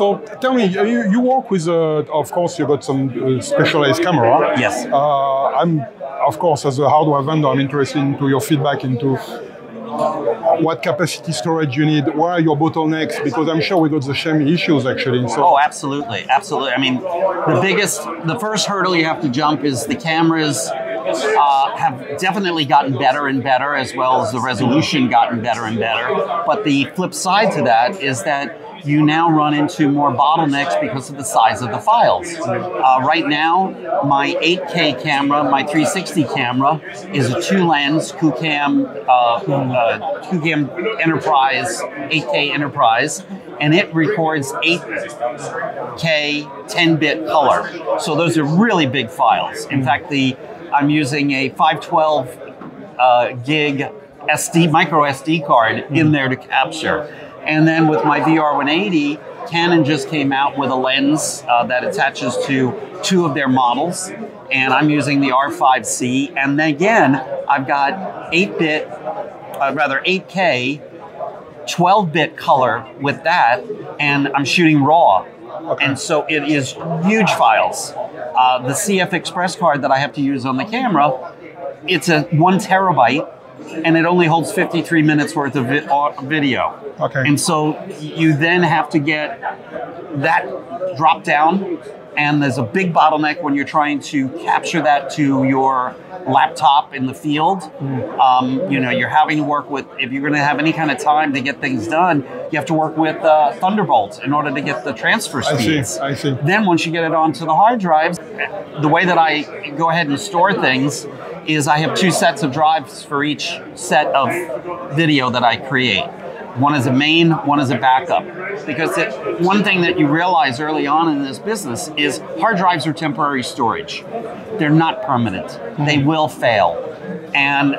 So tell me, you, you work with, uh, of course, you got some uh, specialized camera. Yes. Uh, I'm, of course, as a hardware vendor, I'm interested into your feedback into what capacity storage you need, where are your bottlenecks, because I'm sure we got the same issues actually. So Oh, absolutely, absolutely. I mean, the biggest, the first hurdle you have to jump is the cameras uh, have definitely gotten better and better, as well as the resolution gotten better and better. But the flip side to that is that you now run into more bottlenecks because of the size of the files. Uh, right now, my 8K camera, my 360 camera, is a two-lens QooCam, uh, uh, QooCam Enterprise, 8K Enterprise, and it records 8K 10-bit color. So those are really big files. In fact, the I'm using a 512 uh, gig SD micro SD card in there to capture. And then with my VR180, Canon just came out with a lens uh, that attaches to two of their models, and I'm using the R5C. And then again, I've got 8-bit, uh, rather 8K, 12-bit color with that, and I'm shooting RAW. And so it is huge files. Uh, the CF Express card that I have to use on the camera, it's a one terabyte, and it only holds 53 minutes worth of vi- uh, video. Okay. And so you then have to get that drop down, and there's a big bottleneck when you're trying to capture that to your laptop in the field. Um, you know, you're having to work with, if you're going to have any kind of time to get things done, you have to work with uh, Thunderbolt in order to get the transfer speeds. I see. I see. Then once you get it onto the hard drives, the way that I go ahead and store things is I have two sets of drives for each set of video that I create. One is a main, one is a backup. Because it, one thing that you realize early on in this business is hard drives are temporary storage. They're not permanent. They mm-hmm. will fail. And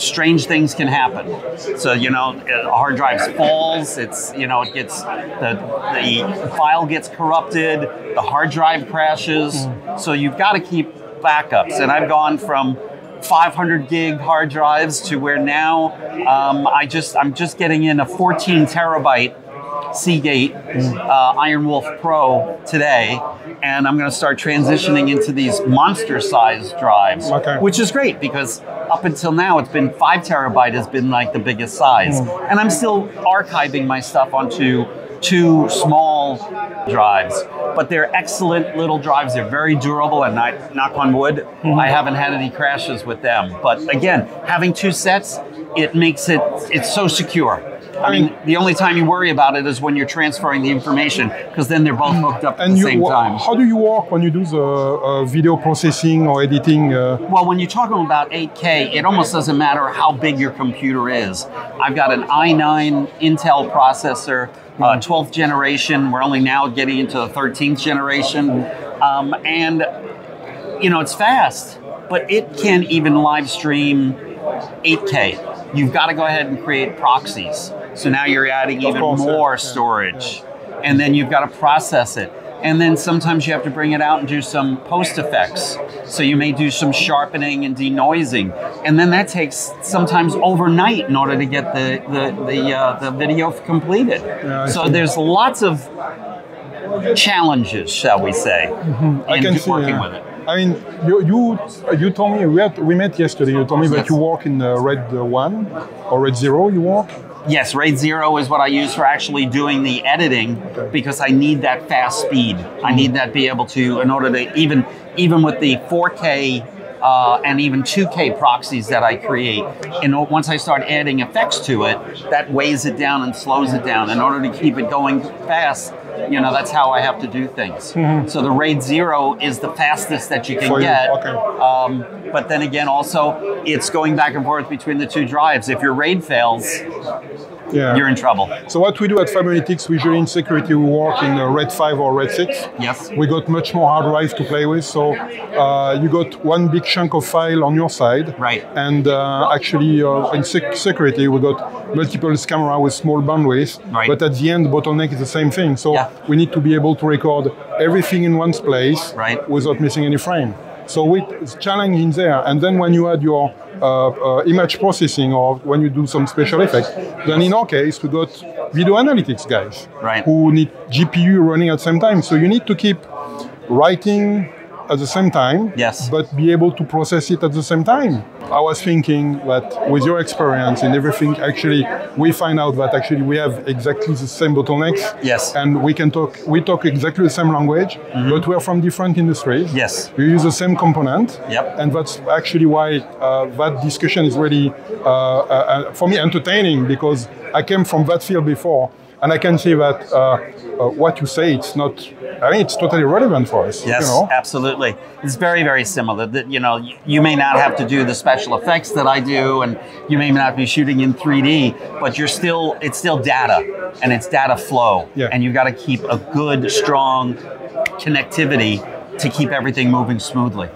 strange things can happen. So, you know, a hard drive falls, it's, you know, it gets, the, the file gets corrupted, the hard drive crashes. Mm. So you've got to keep backups. And I've gone from 500 gig hard drives to where now um, I just I'm just getting in a 14 terabyte Seagate uh, Iron Wolf Pro today, and I'm going to start transitioning into these monster-sized drives, Okay. which is great because up until now it's been five terabyte has been like the biggest size, and I'm still archiving my stuff onto two small drives, but they're excellent little drives. They're very durable, and I, knock on wood, mm-hmm. I haven't had any crashes with them. But again, having two sets, it makes it it's so secure. I mean, the only time you worry about it is when you're transferring the information, because then they're both hooked up at and the you, same time. how do you work when you do the uh, video processing or editing? Uh, Well, when you're talking about 8K, it almost doesn't matter how big your computer is. I've got an i9 Intel processor, uh, 12th generation. We're only now getting into the 13th generation. Um, and, you know, it's fast, but it can't even live stream 8K. You've got to go ahead and create proxies. So now you're adding even course, more yeah, storage. And then you've got to process it. And then sometimes you have to bring it out and do some post effects. So you may do some sharpening and denoising. And then that takes sometimes overnight in order to get the, the, the, uh, the video completed. Yeah, so there's lots of challenges, shall we say, I in see. working yeah. with it. I mean, you you you told me we had, we met yesterday. You told me that you work in uh, RAID uh, One or RAID Zero. You work. Yes, RAID Zero is what I use for actually doing the editing because I need that fast speed. I need that be able to, in order to even even with the 4K uh, and even 2K proxies that I create, and once I start adding effects to it, that weighs it down and slows it down. In order to keep it going fast, you know, that's how I have to do things. So the RAID Zero is the fastest that you can you, get. okay. Um, but then again, also, it's going back and forth between the two drives. If your RAID fails, Yeah. you're in trouble. So what we do at Fibrenetix, usually in security, we work in RAID 5 or RAID 6. Yes. We got much more hard drive to play with. So uh, you got one big chunk of file on your side. Right. And uh, actually, uh, in sec- security, we got multiple camera with small bandwidth. Right. But at the end, bottleneck is the same thing. So Yeah. we need to be able to record everything in one place Right. without missing any frame. So we, it's challenging there. And then when you add your uh, uh, image processing or when you do some special effects, then in our case, we got video analytics guys Right. who need GPU running at the same time. So you need to keep writing at the same time, Yes. but be able to process it at the same time. I was thinking that with your experience and everything, actually, we find out that actually we have exactly the same bottlenecks. Yes. And we can talk, we talk exactly the same language, but we are from different industries. Yes. We use the same component. Yep. And that's actually why uh, that discussion is really, uh, uh, uh, for me, entertaining because I came from that field before. And I can see that uh, uh, what you say, it's not, I mean, it's totally relevant for us. Yes, You know? absolutely. It's very, very similar. That you know, you, may not have to do the special effects that I do, and you may not be shooting in 3D, but you're still it's still data, and it's data flow, Yeah. and you've got to keep a good, strong connectivity to keep everything moving smoothly.